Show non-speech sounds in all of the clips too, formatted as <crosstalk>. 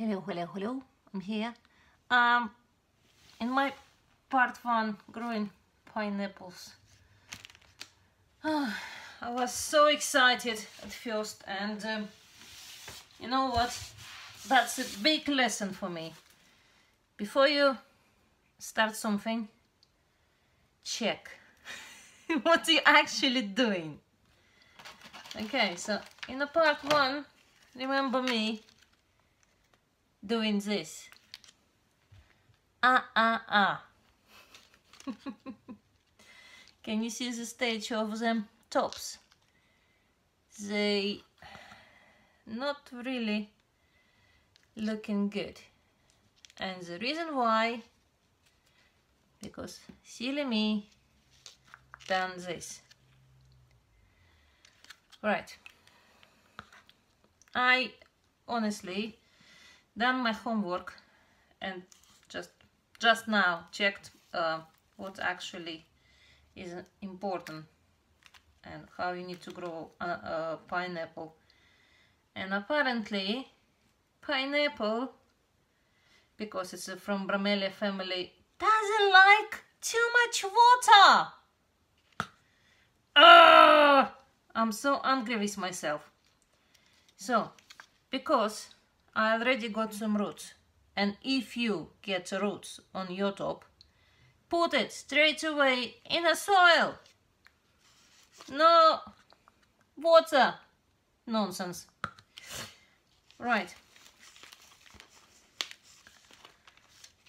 Hello, hello, hello. I'm here. Um, in my part one, growing pineapples. I was so excited at first, and um, you know what? That's a big lesson for me. Before you start something, check <laughs> what you're actually doing. Okay, so in the part one, remember me doing this. Ah, ah, ah. <laughs> Can you see the stage of them tops? They not really looking good. And the reason why, because silly me done this. Right. I honestly done my homework and just just now checked uh, what actually is important and how you need to grow a, a pineapple. And apparently pineapple because it's from Bromelia family doesn't like too much water. Uh, I'm so angry with myself. So because I already got some roots. And if you get roots on your top put it straight away in the soil. No water. Nonsense. Right.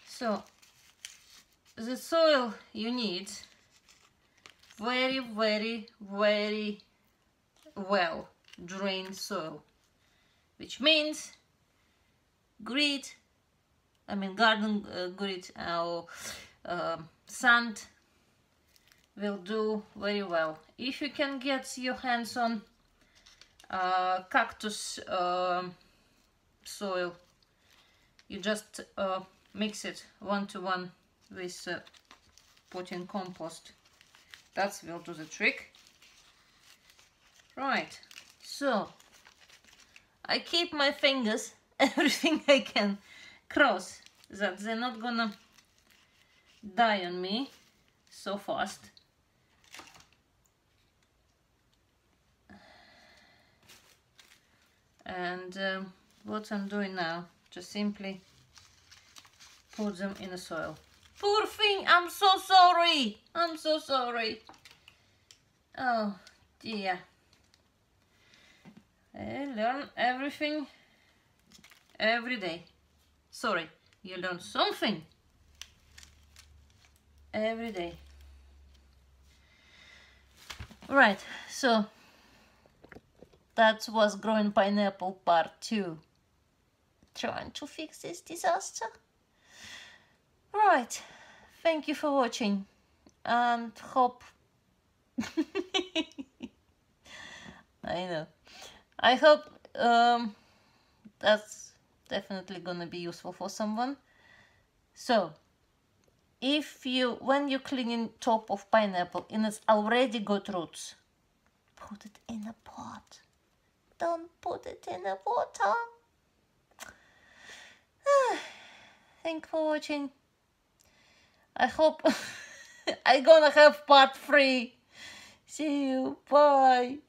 So the soil you need very very very well drained soil. Which means grit I mean garden uh, grit or uh, sand will do very well. If you can get your hands on uh, cactus uh, soil you just uh, mix it one to one with uh, potting compost. That will do the trick. Right. So I keep my fingers everything I can cross. That they're not gonna die on me so fast. And um, what I'm doing now just simply put them in the soil. Poor thing I'm so sorry! I'm so sorry. Oh dear. I learn everything every day. Sorry you learn something. Every day. Right so that was growing pineapple part two. Trying to fix this disaster? Right thank you for watching and hope <laughs> I know. I hope um, that's definitely gonna be useful for someone. So if you when you're cleaning top of pineapple and it's already got roots put it in a pot. Don't put it in the water. <sighs> Thank for watching. I hope <laughs> I'm gonna have part three. See you. Bye